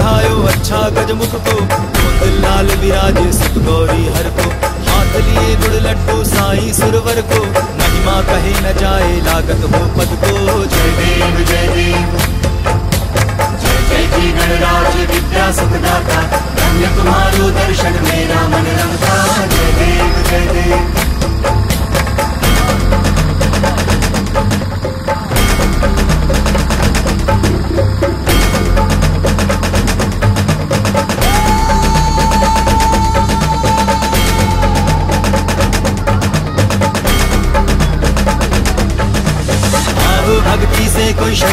चढ़ायो अच्छा गजमुख को। लाल विराज सुत गौरी हर को। हाथ लिए गुड़ लड्डू साई सुरवर को। महिमा कहे न जाए लागत हो। अब किसे कोई शर्म